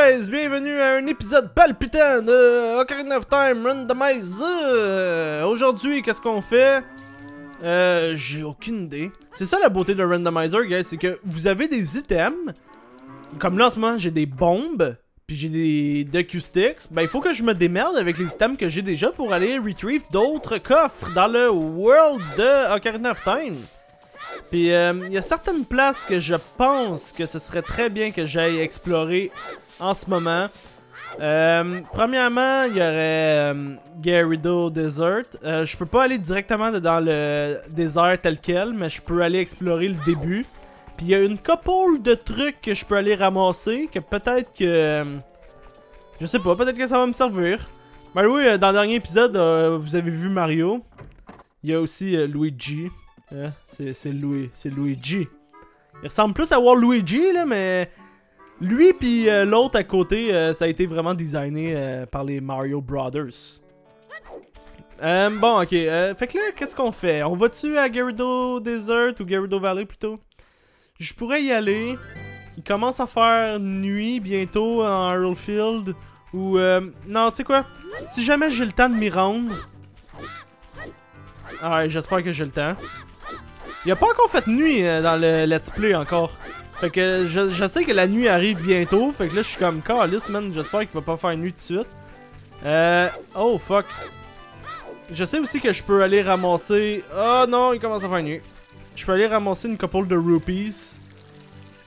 guys? Bienvenue à un épisode palpitant de Ocarina of Time Randomize. Euh, Aujourd'hui, qu'est-ce qu'on fait? Euh, j'ai aucune idée. C'est ça la beauté d'un randomizer, guys, c'est que vous avez des items. Comme là en ce moment, j'ai des bombes, puis j'ai des Deku Sticks. Ben, il faut que je me démerde avec les items que j'ai déjà pour aller retrieve d'autres coffres dans le world de Ocarina of Time. Puis euh, il y a certaines places que je pense que ce serait très bien que j'aille explorer en ce moment. Euh, premièrement, il y aurait euh, Gyarados Desert. Euh, je peux pas aller directement dans le désert tel quel, mais je peux aller explorer le début. Puis il y a une couple de trucs que je peux aller ramasser, que peut-être que... je sais pas, peut-être que ça va me servir. Ben oui, euh, dans le dernier épisode, vous avez vu Mario. Il y a aussi Luigi. Hein, c'est Luigi. Il ressemble plus à Waluigi là, mais lui puis euh, l'autre à côté, euh, ça a été vraiment designé euh, par les Mario Brothers. Bon, ok. fait que là, qu'est-ce qu'on fait? On va-tu à Gyarados Desert ou Gyarados Valley plutôt? Je pourrais y aller. Il commence à faire nuit bientôt en Hyrule Field. Ou non, tu sais quoi? Si jamais j'ai le temps de m'y rendre. Ouais, j'espère que j'ai le temps. Il a pas encore fait nuit dans le let's play encore. Fait que je, sais que la nuit arrive bientôt. Fait que là, je suis comme calice, man. J'espère qu'il va pas faire nuit tout de suite. Euh. Oh, fuck. Je sais aussi que je peux aller ramasser. Oh non, il commence à faire nuit. Je peux aller ramasser une couple de rupees.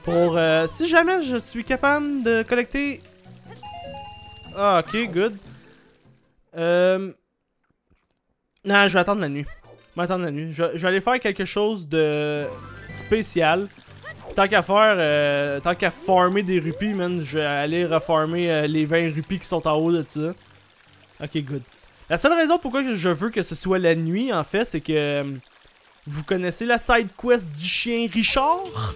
Pour. euh, si jamais je suis capable de collecter. Ah, ok, good. Euh. Non, je vais attendre la nuit. Je vais attendre la nuit. Je vais aller faire quelque chose de spécial. Tant qu'à faire, euh, tant qu'à farmer des rupees, man, je vais aller refarmer euh, les 20 rupees qui sont en haut de ça. Ok, good. La seule raison pourquoi je veux que ce soit la nuit, en fait, c'est que euh, vous connaissez la side quest du chien Richard?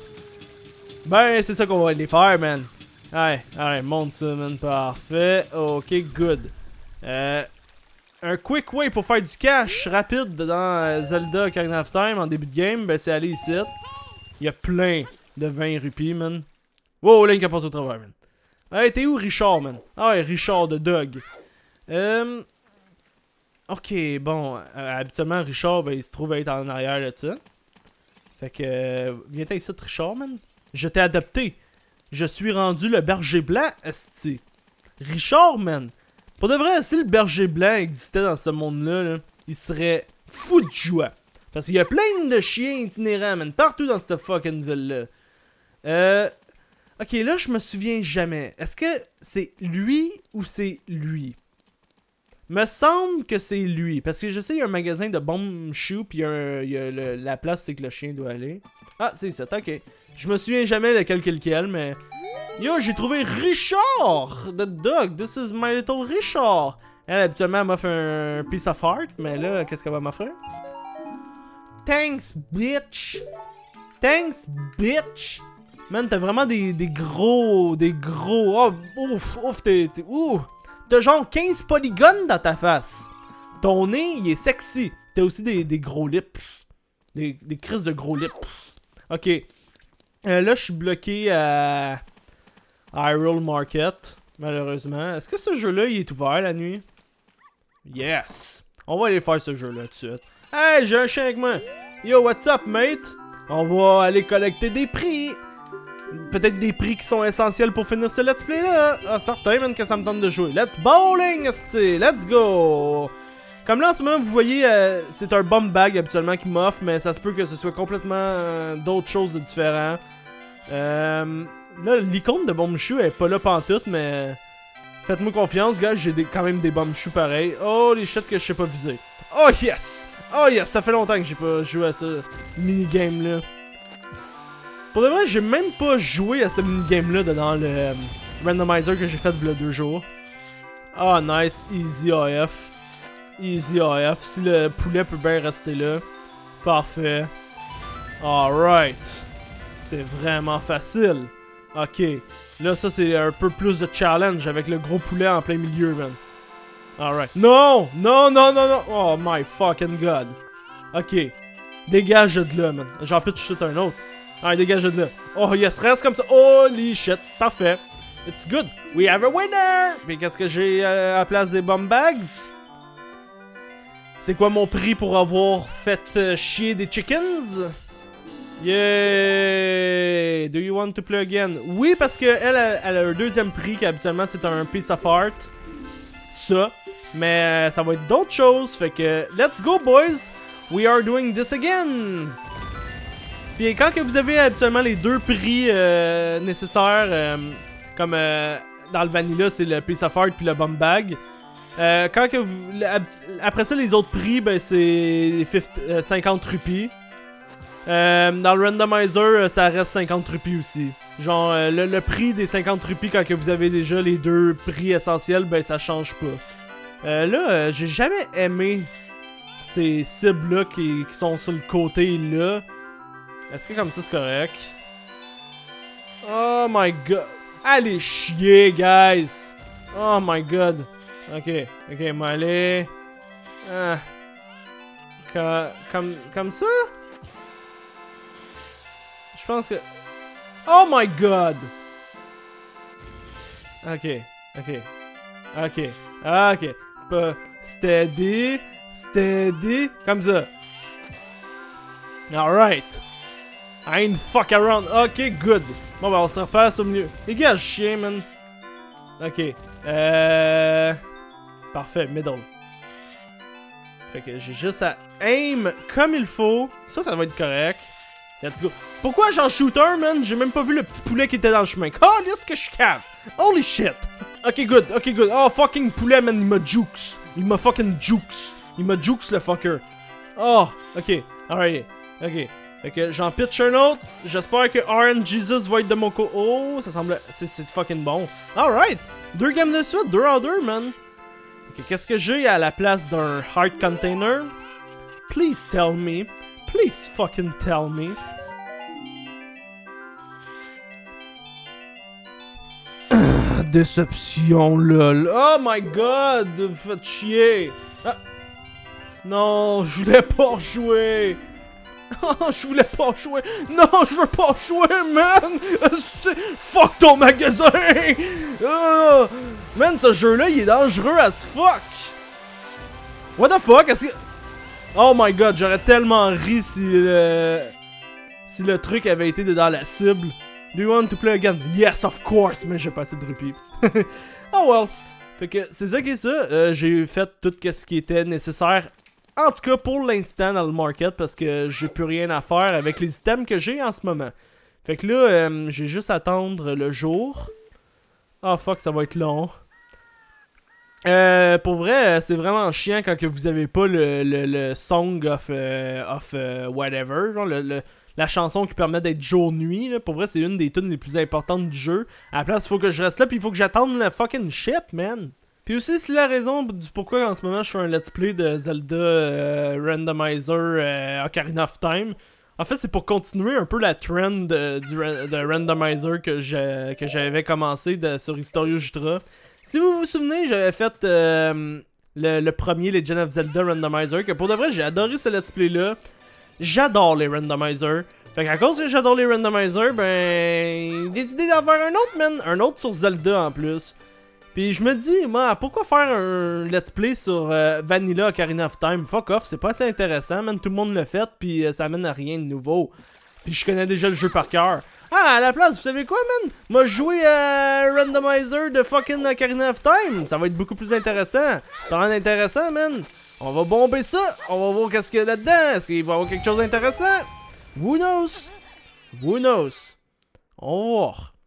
Ben, c'est ça qu'on va aller faire, man. Ouais, ouais, monte ça, man. Parfait. Ok, good. Euh, un quick way pour faire du cash rapide dans euh, Zelda Ocarina of Time en début de game, ben c'est aller ici. Il y a plein de 20 rupees, man. Wow, Link a passé au travers, man. Hey, t'es où Richard, man? Ah ouais, Richard de Dog. Euh... Ok, bon, euh, habituellement, Richard, ben, il se trouve être en arrière de ça. Fait que, euh, viens t'en ici, Richard, man. Je t'ai adopté. Je suis rendu le berger blanc, esti. Richard, man. Pour de vrai, si le berger blanc existait dans ce monde-là, là, il serait fou de joie. Parce qu'il y a plein de chiens itinérants, man, partout dans cette fucking ville-là. Euh. Ok, là, je me souviens jamais. Est-ce que c'est lui ou c'est lui? Me semble que c'est lui. Parce que je sais, il y a un magasin de bomb shoe, puis il y a, la place, c'est que le chien doit aller. Ah, c'est ça, ok. Je me souviens jamais lequel quel mais. Yo, j'ai trouvé Richard! The dog, this is my little Richard! Elle, habituellement, elle m'offre un piece of heart, mais là, qu'est-ce qu'elle va m'offrir? Thanks, bitch! Thanks, bitch! Man, t'as vraiment des, des gros. Des gros. Oh, ouf, ouf, t'es. Ouh! T'as genre 15 polygones dans ta face. Ton nez, il est sexy. T'as aussi des, des gros lips. Des, des crises de gros lips. Ok. Euh, là, je suis bloqué à. Hyrule Market, malheureusement. Est-ce que ce jeu-là, il est ouvert la nuit? Yes! On va aller faire ce jeu-là tout de suite. Hey, j'ai un chien avec moi! Yo, what's up, mate? On va aller collecter des prix! Peut-être des prix qui sont essentiels pour finir ce let's play là. Ah, certain, man, que ça me tente de jouer. Let's bowling! Let's go! Comme là, en ce moment, vous voyez, euh, c'est un bum bag habituellement qui m'offre, mais ça se peut que ce soit complètement euh, d'autres choses de différents. Euh, là, l'icône de bomb shoe est pas là pantoute, mais faites-moi confiance, gars, j'ai quand même des bomb shoes pareils. Oh, les shots que je sais pas viser. Oh yes! Oh yes, ça fait longtemps que j'ai pas joué à ce minigame là. Pour de vrai, j'ai même pas joué à ce minigame là dans le euh, randomizer que j'ai fait a deux jours. Ah nice, easy AF. Easy AF. Si le poulet peut bien rester là. Parfait. Alright. C'est vraiment facile. Ok. Là, ça, c'est un peu plus de challenge avec le gros poulet en plein milieu, man. Alright. Non! Non, non, non, non! Oh my fucking god. Ok. Dégage de là, man. J'en peux tout un autre. Allez, dégage de là. Oh yes, reste comme ça. Holy shit. Parfait. It's good. We have a winner! Puis qu'est-ce que j'ai euh, à la place des bomb bags? C'est quoi mon prix pour avoir fait euh, chier des chickens? Yeah! Do you want to play again? Oui, parce que elle a un deuxième prix qui habituellement c'est un piece of art. Ça. Mais euh, ça va être d'autres choses. Fait que, let's go, boys! We are doing this again! Puis quand que vous avez habituellement les deux prix euh, nécessaires, euh, comme euh, dans le vanilla, c'est le piece of art puis le bomb bag. Quand que après ça, les autres prix, ben c'est 50, euh, 50 rupies. Euh, dans le randomizer, ça reste 50 rupies aussi. Genre, le, prix des 50 rupies quand que vous avez déjà les deux prix essentiels, ben ça change pas. Là, j'ai jamais aimé ces cibles-là qui, qui sont sur le côté là. Est-ce que comme ça c'est correct? Oh my god. Allez chier, guys! Oh my god. Ok, ok, moi. Ah. Co- comme, comme ça? Je pense que. Oh my god! Ok, ok. Ok, ok. Steady, steady. Comme ça. Alright. I ain't fuck around. Ok, good. Bon, ben, on se repasse au milieu. Dégage, chien, man. Ok. Euh. Parfait, middle. Fait que j'ai juste à aim comme il faut. Ça, ça va être correct. Let's go. Pourquoi j'en shooter, man? J'ai même pas vu le petit poulet qui était dans le chemin. Oh, là, ce que je cave. Holy shit. Ok, good, ok, good. Oh, fucking poulet, man, il m'a jukes. Il m'a fucking jukes. Il m'a jukes, le fucker. Oh, ok. Alright. Ok. Fait que j'en pitch un autre. J'espère que RN Jesus va être de mon co. Oh, ça semble. C'est fucking bon. Alright. Deux games de suite, deux en deux, man. Qu'est-ce que j'ai à la place d'un heart container? Please tell me. Please fucking tell me. Déception, lol. Oh my god, faites chier. Ah. Non, je voulais pas jouer. Oh, je voulais pas jouer. Non, je veux pas jouer, man. Fuck ton magasin. Ah. Man, ce jeu-là, il est dangereux as fuck. What the fuck? Oh my god, j'aurais tellement ri si le... Si le truc avait été dans la cible. Do you want to play again? Yes, of course! Mais j'ai pas assez de rupies. oh well. Fait que c'est ça qui est ça. Euh, j'ai fait tout ce qui était nécessaire. En tout cas pour l'instant dans le market parce que j'ai plus rien à faire avec les items que j'ai en ce moment. Fait que là, euh, j'ai juste à attendre le jour. Ah fuck, ça va être long. Euh, pour vrai, euh, c'est vraiment chiant quand que vous avez pas le, le, le song of, of whatever, genre le, le- la chanson qui permet d'être jour-nuit. Pour vrai, c'est une des tunes les plus importantes du jeu. À la place, il faut que je reste là, puis il faut que j'attende le fucking shit, man. Puis aussi, c'est la raison du pourquoi en ce moment je fais un let's play de Zelda euh, Randomizer euh, Ocarina of Time. En fait, c'est pour continuer un peu la trend de, Randomizer que j'avais commencé sur Historio Jutra. Si vous vous souvenez, j'avais fait euh, le, le premier Legend of Zelda Randomizer, que pour de vrai, j'ai adoré ce let's play-là. J'adore les randomizers. Fait qu'à cause que j'adore les randomizers, ben. Décidé d'en faire un autre, man. Un autre sur Zelda en plus. Puis je me dis, moi, pourquoi faire un let's play sur euh, Vanilla Ocarina of Time? Fuck off, c'est pas assez intéressant, man. Tout le monde l'a fait, puis euh, ça amène à rien de nouveau. Puis je connais déjà le jeu par cœur. Ah, à la place, vous savez quoi, man? Moi, jouer à Randomizer de fucking Ocarina of Time. Ça va être beaucoup plus intéressant. Parlant d'intéressant, man. On va bomber ça. On va voir qu'est-ce qu'il y a là-dedans. Est-ce qu'il va y avoir quelque chose d'intéressant? Who knows? Who knows? On va.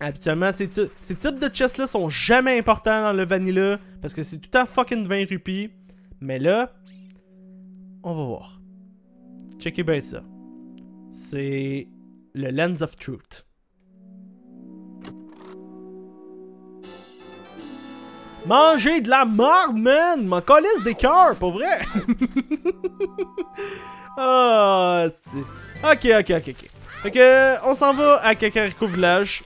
Habituellement, ces, ty- ces types de chests-là sont jamais importants dans le vanilla parce que c'est tout temps fucking 20 rupies. Mais là, on va voir. Checkez bien ça. C'est le Lens of Truth. Manger de la marde, man! M'en calisse des cœurs, pour vrai! Ah, c'est. Ok, ok, ok, ok. Fait que, on s'en va à Kakariko Village.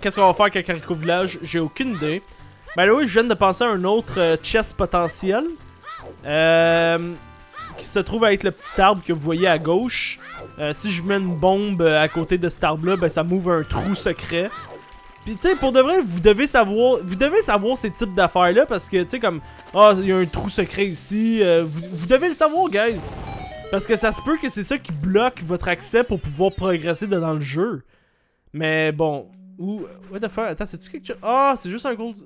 Qu'est-ce qu'on va faire à Kakariko Village? J'ai aucune idée. Ben oui, je viens de penser à un autre euh, chest potentiel. Euh, qui se trouve à être le petit arbre que vous voyez à gauche. Euh, si je mets une bombe euh, à côté de cet arbre-là, ben ça m'ouvre un trou secret. Puis tu sais, pour de vrai, vous devez savoir, vous devez savoir ces types d'affaires-là parce que tu sais comme, ah, il y a un trou secret ici, euh, vous, vous devez le savoir, guys. Parce que ça se peut que c'est ça qui bloque votre accès pour pouvoir progresser dans le jeu. Mais bon, ou what the fuck, attends, c'est-tu quelque chose? Ah, c'est juste un gold.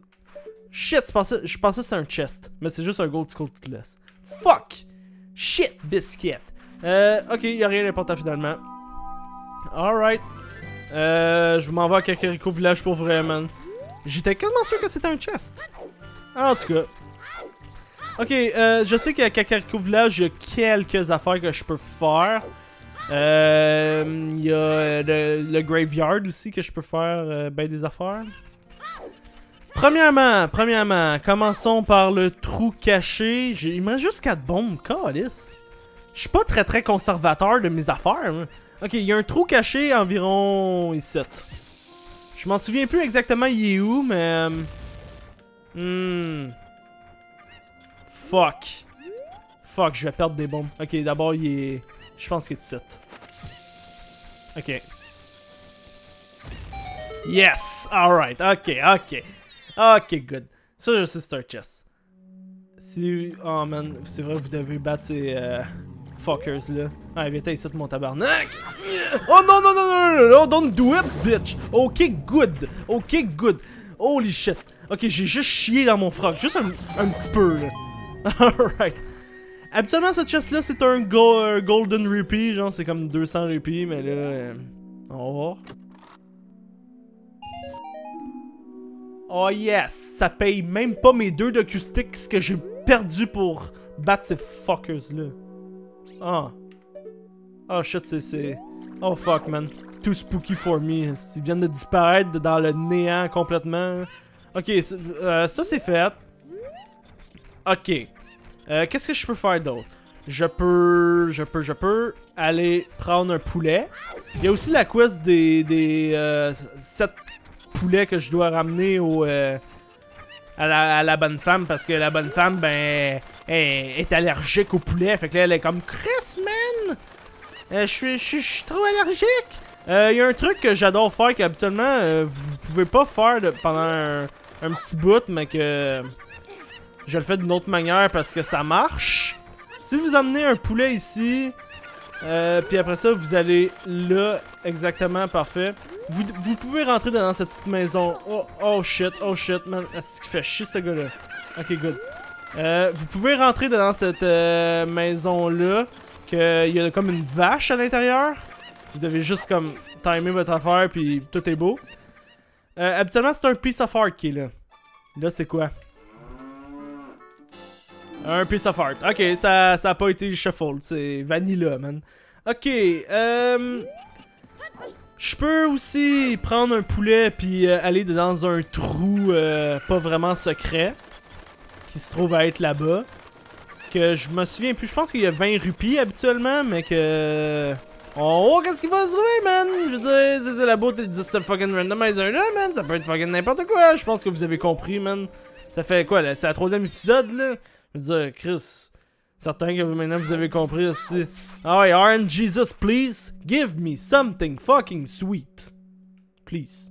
Shit, je pensais, que c'était un chest, mais c'est juste un gold skull-less. Fuck! Shit, biscuit. Euh, ok, y a rien d'important finalement. Alright. Euh, je m'en vais à Kakariko Village pour vrai. J'étais quasiment sûr que c'était un chest. En tout cas. Ok, euh, je sais qu'à Kakariko Village, il y a quelques affaires que je peux faire. Euh, il y a le, le graveyard aussi que je peux faire euh, ben des affaires. Premièrement, premièrement, commençons par le trou caché. Il me reste juste 4 bombes, calice. Je suis pas très très conservateur de mes affaires. Ok, il y a un trou caché environ ici. Je m'en souviens plus exactement il est où, mais... euh, Hmm... Fuck. Fuck, je vais perdre des bombes. Ok, d'abord il est... Je pense qu'il est ici. Ok. Yes! Alright, ok, ok. Ok, good. Ça, je sais, c'est un chest. Si. Oh man, c'est vrai, vous devez battre ces euh, fuckers là. Ah, viens ici de mon tabarnak. Oh non, non, non, non, non, don't do it, bitch. Ok, good. Ok, good. Holy shit. Ok, j'ai juste chié dans mon froc. Juste un, un petit peu là. Alright. Habituellement, ce chest là, c'est un, go- golden rupee. Genre, c'est comme 200 rupees, mais là. euh, on va voir. Oh yes, ça paye même pas mes deux docusticks que j'ai perdu pour battre ces fuckers là. Ah. Oh shit, c'est. Oh fuck man, too spooky for me. Ils viennent de disparaître dans le néant complètement. Ok, euh, ça c'est fait. Ok. Euh, Qu'est-ce que je peux faire d'autre? Je peux, je peux, je peux aller prendre un poulet. Il y a aussi la quest des, des euh, 7 poulets que je dois ramener au, euh, à, la, à la bonne femme parce que la bonne femme, ben, elle est allergique au poulet. Fait que là, elle est comme Chris, man! Euh, Je suis- trop allergique! Euh, Il y a un truc que j'adore faire qu'habituellement euh, vous pouvez pas faire pendant un, un petit bout, mais que je le fais d'une autre manière parce que ça marche. Si vous amenez un poulet ici, euh, puis après ça, vous allez là, exactement, parfait. Vous, vous pouvez rentrer dans cette petite maison. Oh, oh shit, oh shit, man. Est-ce qu'il fait chier ce gars-là? Ok, good. Euh, vous pouvez rentrer dans cette euh, maison-là, qu'il y a comme une vache à l'intérieur. Vous avez juste comme timé votre affaire, puis tout est beau. Euh, habituellement, c'est un piece of art qui est là. Là, c'est quoi? Un piece of art. Ok, ça, ça a pas été shuffle. C'est vanilla, man. Ok, euh... Je peux aussi prendre un poulet puis euh, aller dans un trou euh, pas vraiment secret qui se trouve à être là-bas. Que je me souviens plus, je pense qu'il y a 20 rupies habituellement, mais que... Oh, qu'est-ce qu'il va se trouver, man? Je veux dire, c'est ça la beauté de ce fucking randomizer là, man. Ça peut être fucking n'importe quoi. Je pense que vous avez compris, man. Ça fait quoi, là? C'est la troisième épisode, là? Je veux dire, Chris, certain que maintenant vous avez compris aussi. Ah ouais, RN Jesus, please, give me something fucking sweet. Please.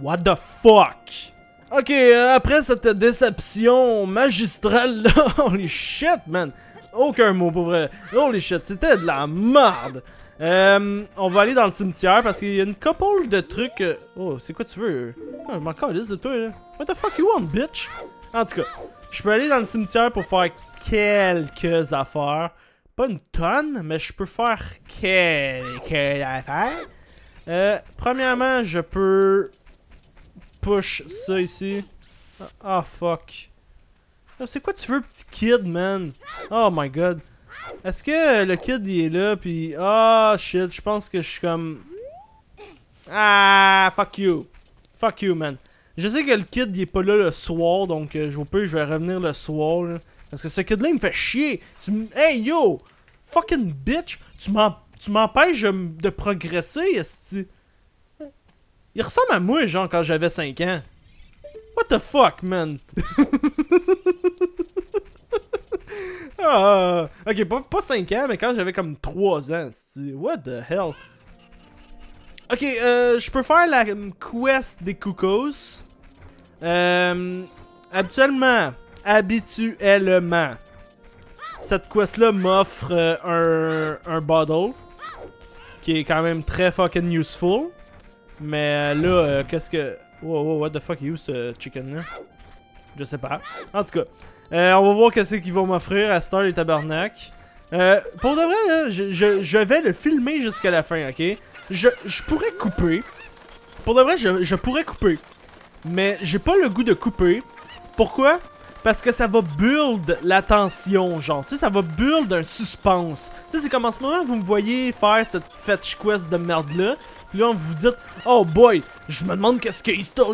What the fuck? Ok, euh, après cette déception magistrale là, holy shit, man. Aucun mot pour vrai. Holy shit, c'était de la merde. Euh, on va aller dans le cimetière parce qu'il y a une couple de trucs. euh, Oh, c'est quoi tu veux? Ah, je m'en calisse de là. What the fuck you want, bitch? En tout cas, je peux aller dans le cimetière pour faire quelques affaires. Pas une tonne, mais je peux faire quelques affaires. Premièrement, je peux push ça ici. Ah, fuck. Ah, C'est quoi tu veux, petit kid, man? Oh my god. Est-ce que le kid il est là, puis ah shit, je pense que je suis comme Ah, fuck you. Fuck you, man. Je sais que le kid, il est pas là le soir, donc euh, je peux, je vais revenir le soir. Parce que ce kid-là, il me fait chier. Tu m- Hey, yo! Fucking bitch! Tu m'empêches de progresser, esti. Il ressemble à moi, genre, quand j'avais 5 ans. What the fuck, man? ah, ok, pas, pas 5 ans, mais quand j'avais comme 3 ans. What the hell? Ok, euh, je peux faire la quest des cuckoos. Euh, habituellement, habituellement, cette quest-là m'offre euh, un, un bottle qui est quand même très fucking useful. Mais euh, là, euh, qu'est-ce que. Wow, wow, what the fuck où ce chicken-là? Je sais pas. En tout cas, euh, on va voir qu'est-ce qu'ils vont m'offrir à Star Tabernac. Euh, pour de vrai, là, je, vais le filmer jusqu'à la fin, ok? Je, pourrais couper. Pour de vrai, je, je pourrais couper. Mais j'ai pas le goût de couper. Pourquoi? Parce que ça va build la tension, genre. Tu sais, ça va build un suspense. Tu sais, c'est comme en ce moment, vous me voyez faire cette fetch quest de merde-là. Puis là, vous vous dites, oh boy, je me demande qu'est-ce que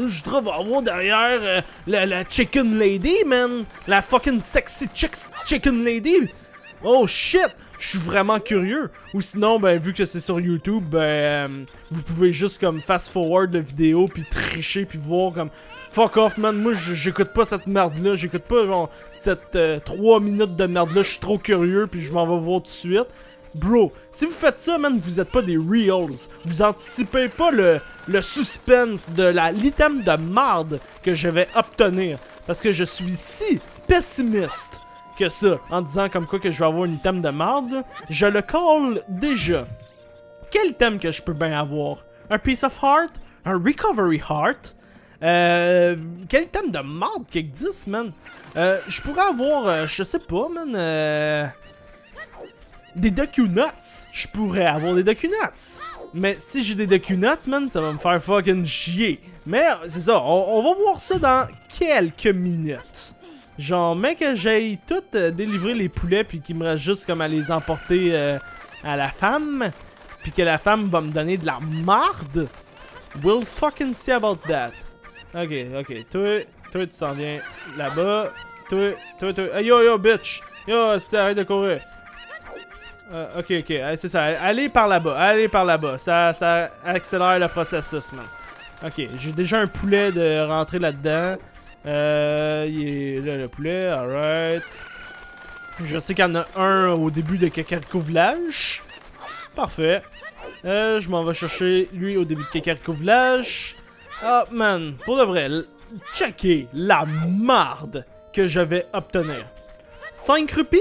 Jutra va avoir derrière euh, la, la Chicken Lady, man. La fucking sexy Chicken Lady. Oh shit, je suis vraiment curieux. Ou sinon, ben vu que c'est sur YouTube, ben euh, vous pouvez juste comme fast forward la vidéo puis tricher puis voir comme fuck off man, moi j'écoute pas cette merde là, j'écoute pas genre cette 3 minutes de merde là, je suis trop curieux puis je m'en vais voir tout de suite. Bro, si vous faites ça, man, vous êtes pas des reals. Vous anticipez pas le, le suspense de l'item de marde que je vais obtenir. Parce que je suis si pessimiste que ça, en disant comme quoi que je vais avoir une item de marde. Je le call déjà. Quel item que je peux bien avoir? Un Piece of Heart? Un Recovery Heart? Euh, quel item de marde qui existe, man? Euh, je pourrais avoir, euh, je sais pas, man, euh... Des Docu Nuts. Je pourrais avoir des Docu Nuts. Mais si j'ai des Docu Nuts, man, ça va me faire fucking chier. Mais c'est ça, on, va voir ça dans quelques minutes. Genre, mec, que j'aille tout euh, délivrer les poulets, puis qu'il me reste juste comme à les emporter euh, à la femme, puis que la femme va me donner de la marde. We'll fucking see about that. Ok, ok, toi, toi, tu t'en viens là-bas. Toi, toi, toi. Hey, yo, yo, bitch! Yo, c'est arrête de courir. Euh, ok, ok, euh, c'est ça. Allez par là-bas, allez par là-bas. Ça, ça accélère le processus, man. Ok, j'ai déjà un poulet de rentrer là-dedans. Euh, il est là le poulet, alright. Je sais qu'il y en a un au début de Kakariko. Parfait. Euh, je m'en vais chercher lui au début de Kakariko Village. Ah, man, pour de vrai, checker la marde que je vais obtenir. 5 rupies?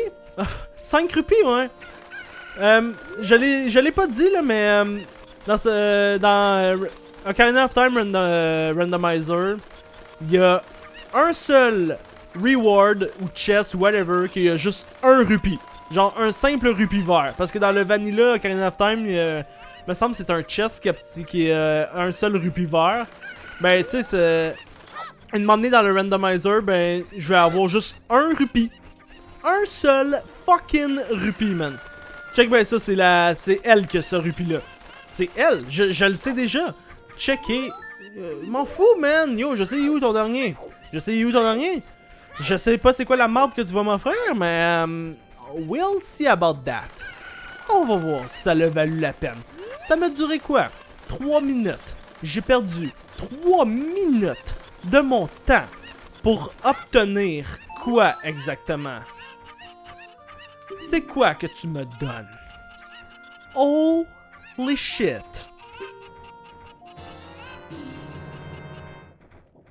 5 rupies, ouais. Euh, je l'ai pas dit, là, mais euh, dans, ce, dans euh, Ocarina of Time euh, Randomizer, il y a un seul reward ou chest ou whatever qui a juste un rupee. Genre un simple rupee vert. Parce que dans le Vanilla Ocarina of Time, il me semble que c'est un chest qui, a qui est euh, un seul rupee vert. Ben, tu sais, c'est. Une moment donné dans le randomizer, ben, je vais avoir juste un rupee. Un seul fucking rupee, man. Check ben ça, c'est la. C'est elle qui a ce rupee-là. C'est elle, je, le sais déjà. Checker. Euh, M'en fous, man. Yo, je sais où ton dernier. Je sais où ton dernier. Je sais pas c'est quoi la marde que tu vas m'offrir, mais. euh, we'll see about that. On va voir si ça l'a valu la peine. Ça m'a duré quoi? 3 minutes. J'ai perdu 3 minutes de mon temps pour obtenir quoi exactement? C'est quoi que tu me donnes? Holy shit.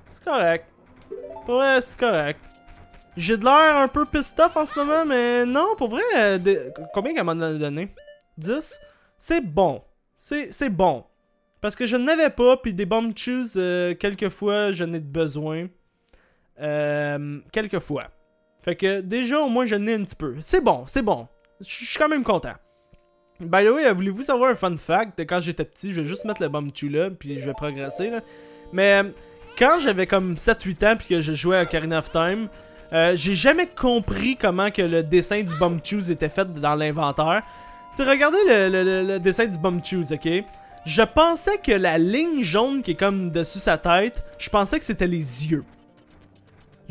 C'est correct. Vrai, c'est correct. J'ai de l'air un peu pissed off en ce moment, mais non, pour vrai, euh, combien qu'elle m'en a donné? 10 C'est bon. C'est bon. Parce que je n'avais pas, puis des bombes choose, euh, quelquefois, je n'ai besoin. Euh, quelquefois. Fait que déjà, au moins, je n'ai un petit peu. C'est bon, c'est bon. Je suis quand même content. By the way, euh, voulez-vous savoir un fun fact? Quand j'étais petit? Je vais juste mettre le bomb chew là, puis je vais progresser là. Mais euh, quand j'avais comme 7-8 ans, puis que je jouais à Ocarina of Time, euh, j'ai jamais compris comment que le dessin du bomb choose était fait dans l'inventaire. Tu regardez le dessin du bomb choose, ok? Je pensais que la ligne jaune qui est comme dessus sa tête, je pensais que c'était les yeux.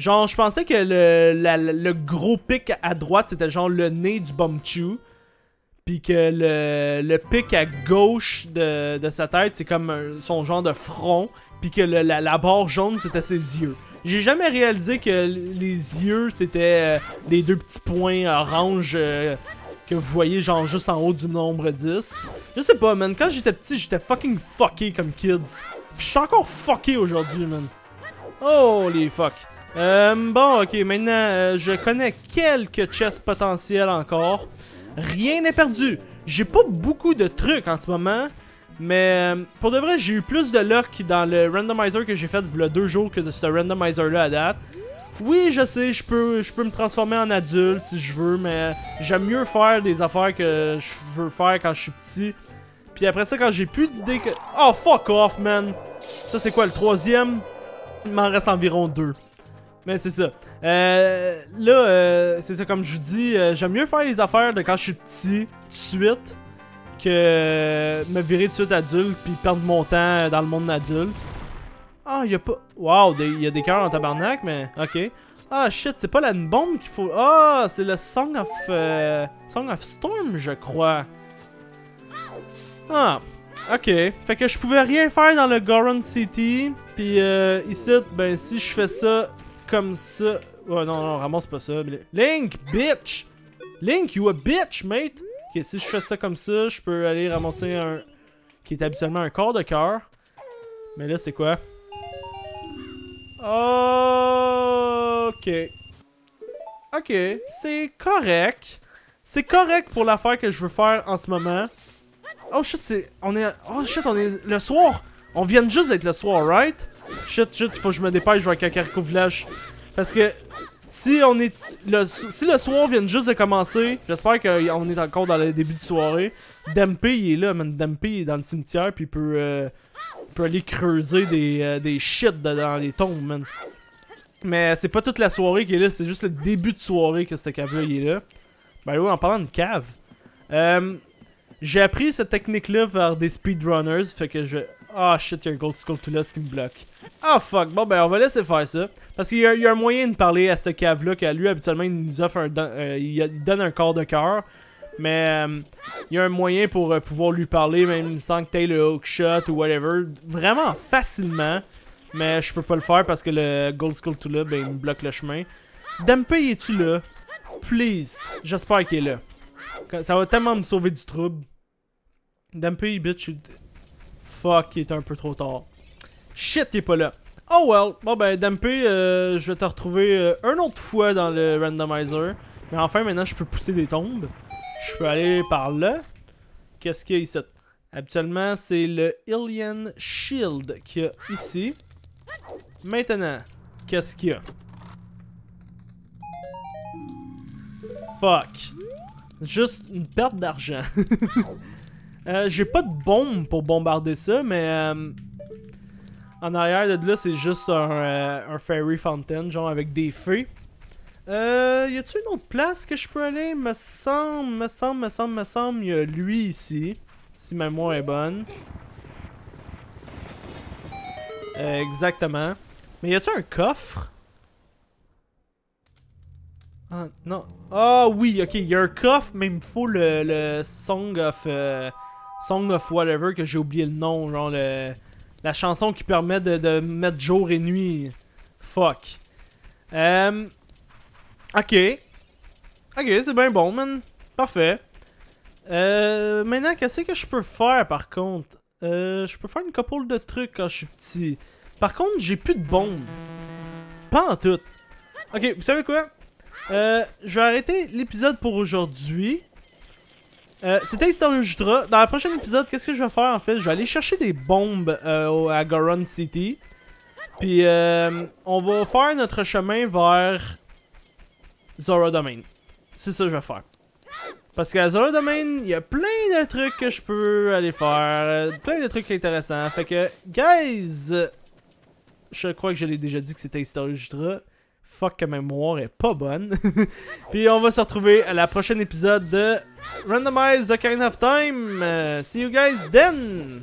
Genre, je pensais que le, la- le gros pic à droite, c'était genre le nez du Bumchu. Puis que le, pic à gauche de, sa tête, c'est comme son genre de front. Puis que la, barre jaune, c'était ses yeux. J'ai jamais réalisé que les yeux, c'était euh, les deux petits points orange euh, que vous voyez genre juste en haut du nombre 10. Je sais pas, man. Quand j'étais petit, j'étais fucking fucké comme kids. Puis je suis encore fucké aujourd'hui, man. Holy fuck. Euh, bon, ok, maintenant, euh, je connais quelques chests potentiels encore. Rien n'est perdu. J'ai pas beaucoup de trucs en ce moment. Mais euh, pour de vrai, j'ai eu plus de luck dans le randomizer que j'ai fait il y a deux jours que de ce randomizer-là à date. Oui, je sais, je peux, je peux me transformer en adulte si je veux, mais j'aime mieux faire des affaires que je veux faire quand je suis petit. Puis après ça, quand j'ai plus d'idées que... Oh, fuck off, man! Ça, c'est quoi, le troisième? Il m'en reste environ deux. Mais c'est ça. Euh, là, euh, c'est ça, comme je vous dis, euh, j'aime mieux faire les affaires de quand je suis petit, tout de suite, que me virer tout de suite adulte, puis perdre mon temps dans le monde adulte. Ah, il y a pas. Waouh, il y a des cœurs en tabarnak, mais ok. Ah shit, c'est pas la bombe qu'il faut. Ah, c'est le Song of. euh, Song of Storm, je crois. Ah, ok. Fait que je pouvais rien faire dans le Goron City. Puis euh, ici, ben si je fais ça comme ça. Ouais, non, non, ramasse pas ça. Link, bitch! Link, you a bitch, mate! Ok, si je fais ça comme ça, je peux aller ramasser un. qui est habituellement un corps de cœur. Mais là, c'est quoi? Ok. Ok, c'est correct. C'est correct pour l'affaire que je veux faire en ce moment. Oh shit, c'est. On est. Oh shit, on est. Le soir! On vient juste d'être le soir, right? Shit, shit, faut que je me dépêche, je vais à Kakariko Village. Parce que. Si on est. Le, si le soir vient juste de commencer, j'espère qu'on est encore dans le début de soirée. Dempé, il est là, man. Dempé, est dans le cimetière, puis il peut. euh, peut aller creuser des, euh, des shit dans les tombes, man. Mais c'est pas toute la soirée qui est là, c'est juste le début de soirée que cette cave-là est là. Ben oui, en parlant de cave. euh, j'ai appris cette technique-là par des speedrunners, fait que je. Ah shit, y'a un Gold Skull Toulouse qui me bloque. Ah fuck, bon ben on va laisser faire ça. Parce qu'il y, a- il y a un moyen de parler à ce cave-là, qu'à lui habituellement il nous offre un. euh, il, il donne un corps de cœur. Mais euh, il y a un moyen pour euh, pouvoir lui parler, même sans que t'aies le hookshot ou whatever. Vraiment facilement. Mais je peux pas le faire parce que le Gold Skull Tula, ben, il me bloque le chemin. Dempé, es-tu là? Please. J'espère qu'il est là. Ça va tellement me sauver du trouble. Dempé, bitch. Fuck, il est un peu trop tard. Shit, il est pas là. Oh well. Bon ben, Dempé, euh, je vais te retrouver euh, un autre fois dans le randomizer. Mais enfin, maintenant, je peux pousser des tombes. Je peux aller par là. Qu'est-ce qu'il y a ici? Habituellement, c'est le Alien Shield qu'il y a ici. Maintenant, qu'est-ce qu'il y a? Fuck. Juste une perte d'argent. Euh, J'ai pas de bombe pour bombarder ça, mais euh, en arrière de là, c'est juste un, euh, un fairy fountain, genre avec des feux. Euh, y a-tu une autre place que je peux aller? Me semble, me semble, me semble, me semble, y a lui ici, si ma mémoire est bonne. Exactement. Mais y a-tu un coffre? Ah, non. Ah oui, ok, y a un coffre, mais il me faut le, Song of... Song of whatever, que j'ai oublié le nom, genre le... La chanson qui permet de, de mettre jour et nuit. Fuck. Euh... Ok. Ok, c'est bien bon, man. Parfait. Euh, maintenant, qu'est-ce que je peux faire par contre? Euh, je peux faire une couple de trucs quand je suis petit. Par contre, j'ai plus de bombes. Pas en tout. Ok, vous savez quoi? Je vais arrêter l'épisode pour aujourd'hui. Euh, C'était Historia Jutra. Dans le prochain épisode, qu'est-ce que je vais faire en fait? Je vais aller chercher des bombes euh, à Goron City. Puis euh, on va faire notre chemin vers Zora Domain. C'est ça que je vais faire. Parce qu'à Zora Domain, il y a plein de trucs que je peux aller faire. euh, Plein de trucs intéressants. Fait que, guys, je crois que je l'ai déjà dit que c'était Historia Jutra. Fuck que ma mémoire est pas bonne. Puis on va se retrouver à la prochaine épisode de Randomize Ocarina of Time. Euh, see you guys then!